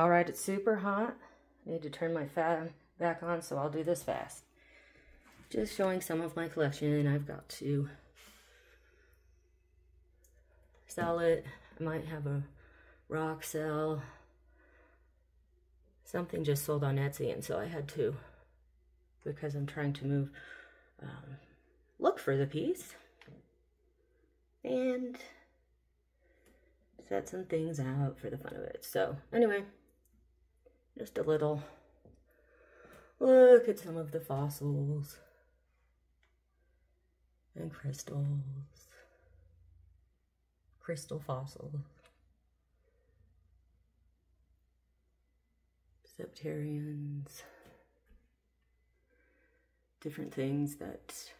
All right, it's super hot. I need to turn my fan back on, so I'll do this fast. Just showing some of my collection. I've got to sell it. I might have a rock sell. Something just sold on Etsy, and so I had to, because I'm trying to move, um, look for the piece. And set some things out for the fun of it. So, anyway, just a little look at some of the fossils and crystals. Crystal fossils. Septarians. Different things that